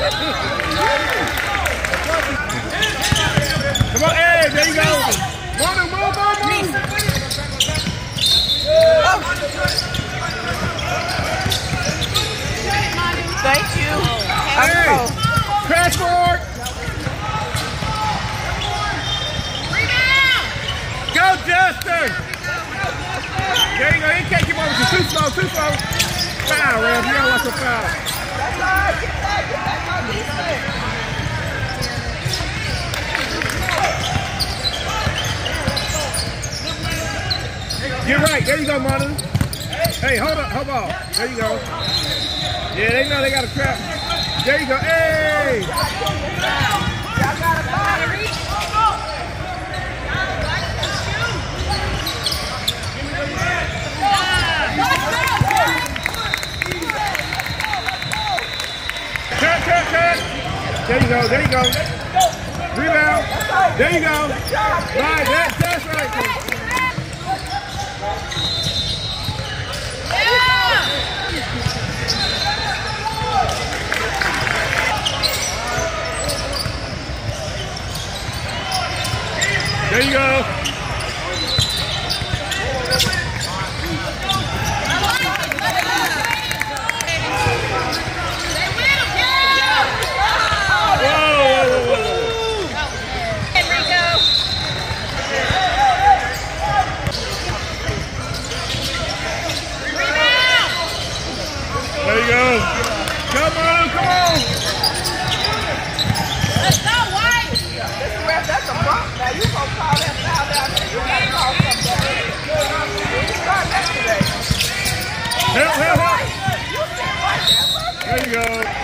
Come on, hey, there you go. Move, move, move, move. Thank you. Hey, crash forward. Go, Justin. There you go. He can't keep over. It's too slow, too slow. Foul, Rev. You gotta watch the foul. That's all right. Get back. Get right. There you go, Monica. Hey, hold up. Hold on. There you go. Yeah, they know they got a crap. There you go. Hey. Y'all got a body. Cut, cut, cut. There you go. There you go. Rebound. There you go. Right. That, that's right. There you go. Whoa, whoa, whoa, whoa, whoa. There you go. Come on, come on. Listen, Ref, that's a bump. Now you gonna call that foul down there. You gotta call something down. You start yesterday. Help, help, help. You sit right there. There you go.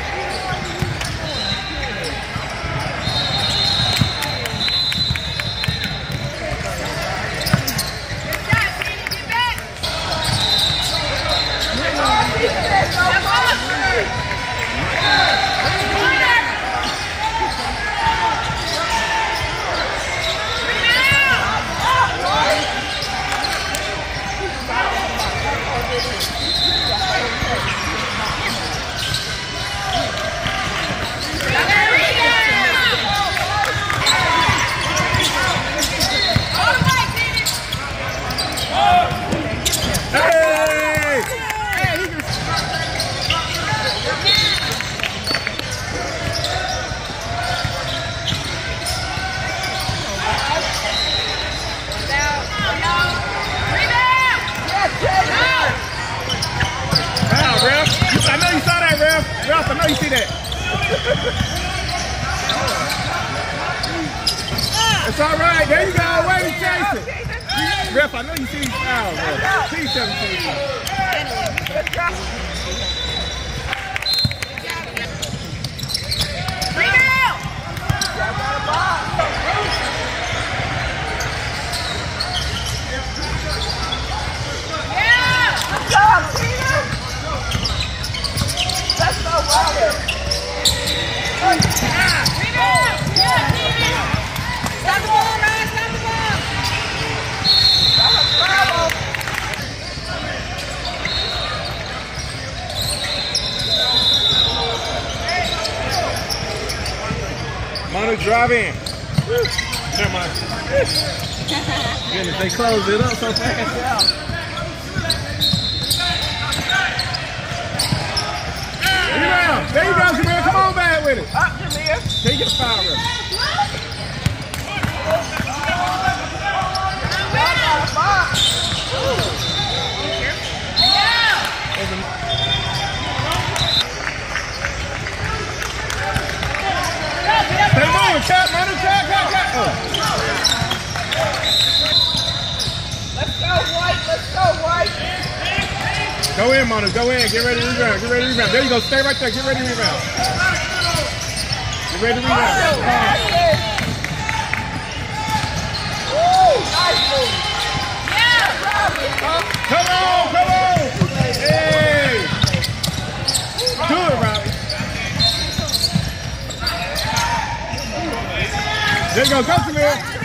Hey! Hey, he just Wow, Ref. I know you saw that, Ref. You see that. It's all right. There you go. Wait, Jason. Ref, I know you see these fouls, Ref. See 17. Let's go, Robert. Bravo. Manu, drive in. Never mind. They closed it up so fast. There you go, Jameer. Come on back with it. Up, Jameer. Take it foul, Ref. Stay Go in, Manu. Go in. Get ready to rebound. Get ready to rebound. There you go. Stay right there. Get ready to rebound. Get ready to rebound. Woo! Nice move. Yeah. Come on. Come on. Hey. Do it, Robbie. There you go. Come to me.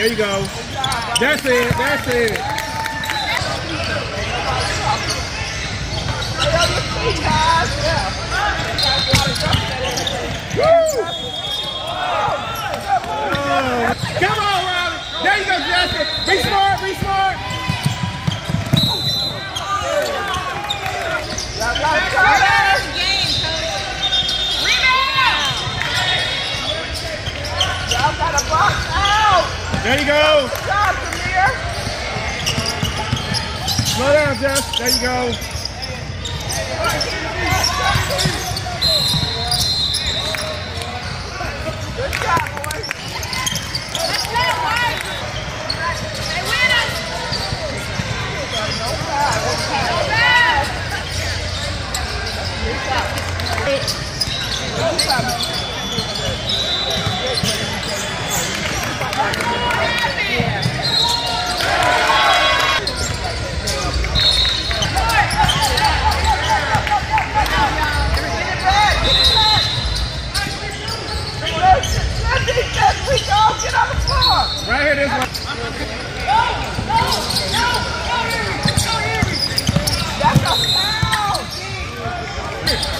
There you go. That's it. That's it. Come on, There you go, Be smart. Be smart. Y'all got. There you go. Good job, Samir. Slow down, Jess. There you go.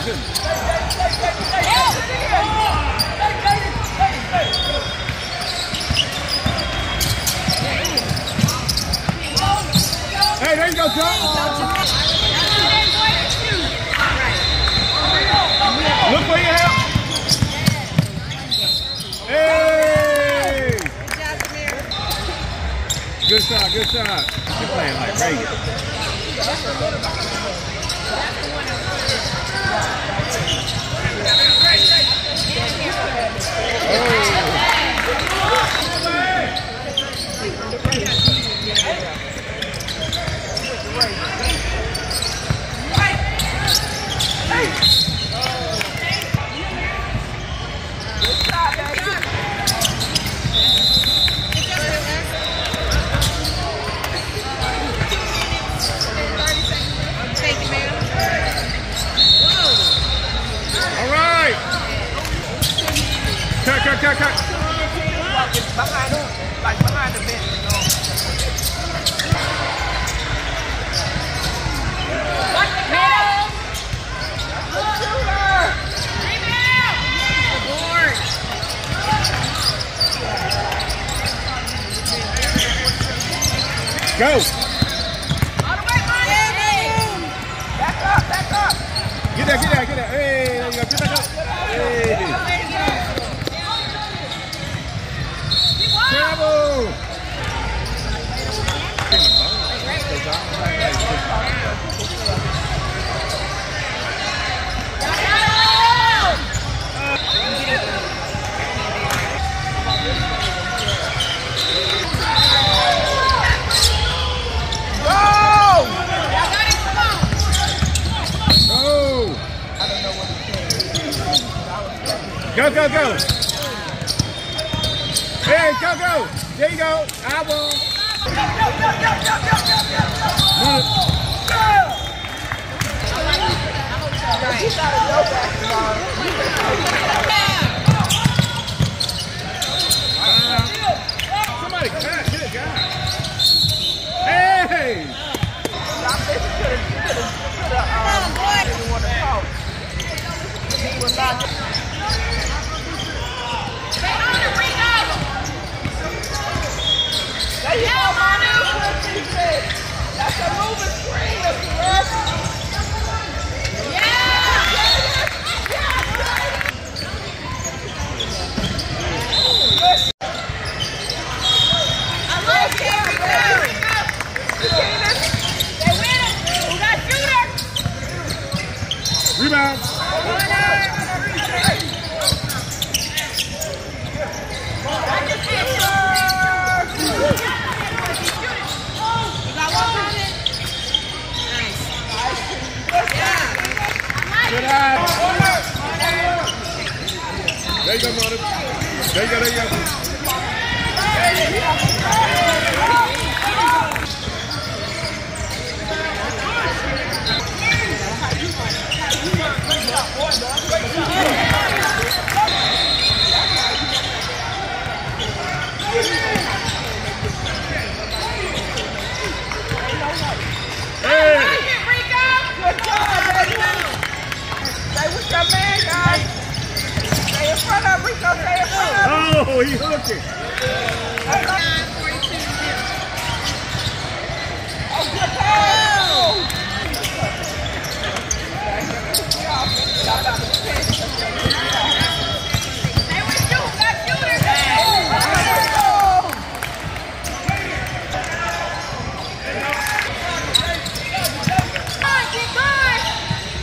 Hey, there you go, Look for your help. Good shot, good shot. You're playing like Reagan. Ei. Get that, get that, get that. Hey, there you go. Get back up. Hey. Go, go, go. Hey, go, go. There you go. I won. Uh, somebody catch it, guy. Hey! Come on, boy. He was not. That's a moving screen, Mr. Russ. Rebound. Good eye. There you go, Mona. There you go, there you go. Hey! Good job, baby. Stay with your man, guys. Stay in front of Rico. Stay in front of Oh, he hooked it. Oh, good pass.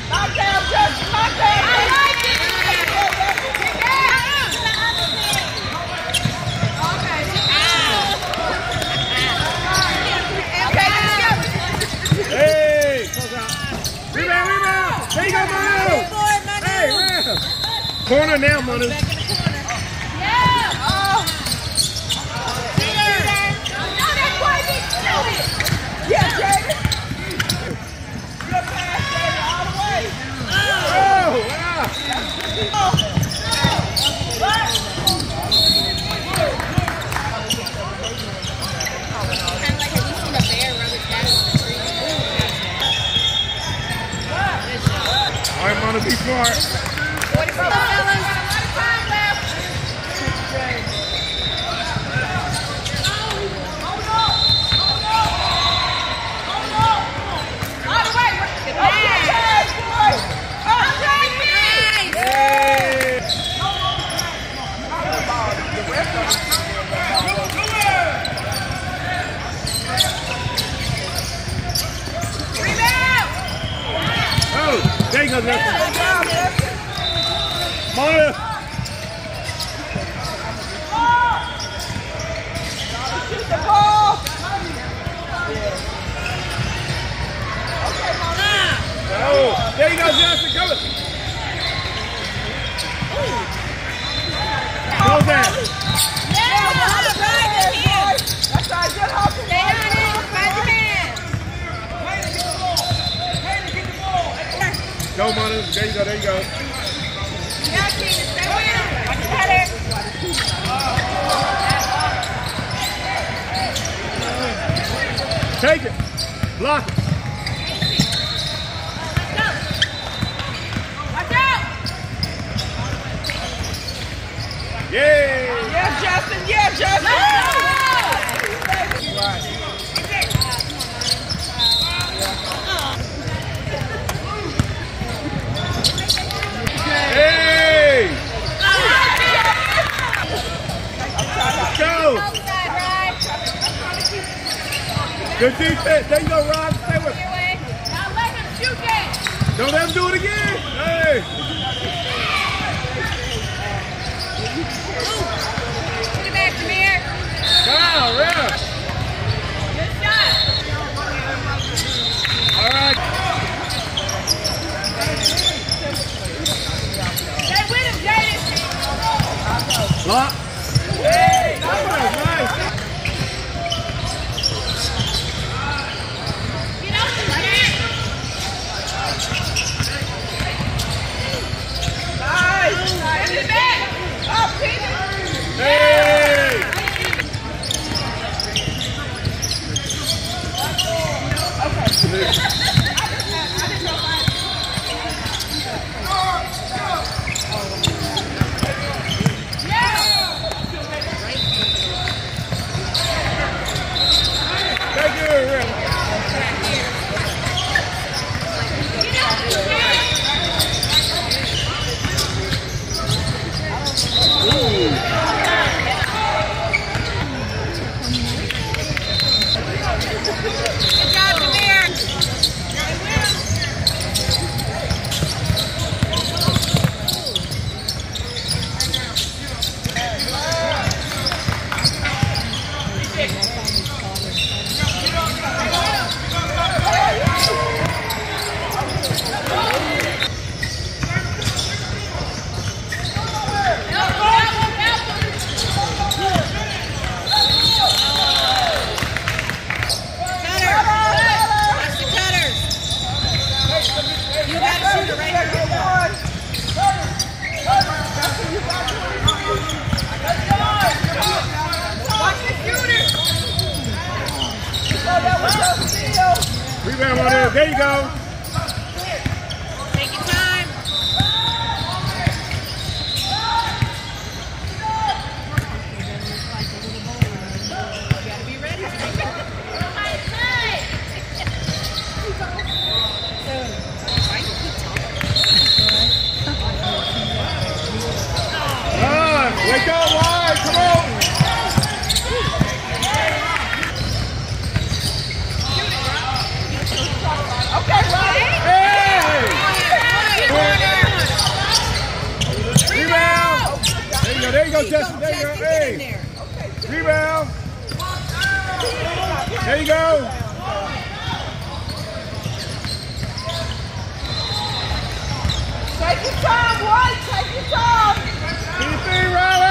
Knock down, Justin. Knock down. Hey! Close out. Rebound, rebound. There you go, Manu. Hey, round. Corner now, Manu. Yeah, Jaden. Good pass, Jaden, all the way. Oh. All right, Manu, be smart. Oh, there you go, Justin. Manu. Oh, there you go, Justin. Go. Close that. That's right, good hustle. Go, Manu. There you go, there you go. Take it. Block it. Yay! Yeah, Justin. Yeah, Justin. Hey! Instagram on there. There you go. go, Jesse. There you go. Hey. Okay, Rebound. There you go. Take your time, White. Take your time. Keep it, Riley.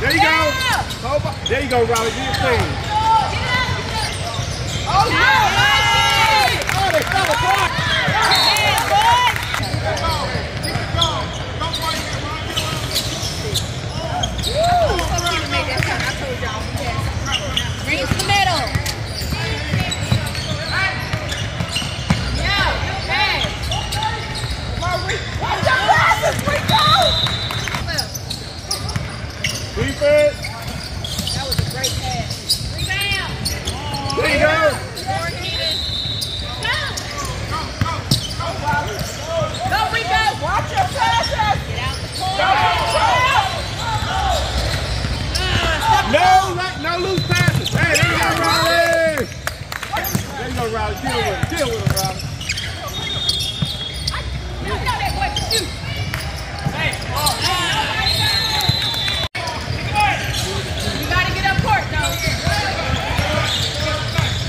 There you go. There you go, Riley. Do your thing.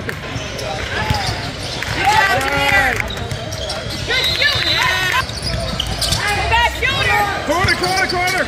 Good shooting! Corner, corner, corner!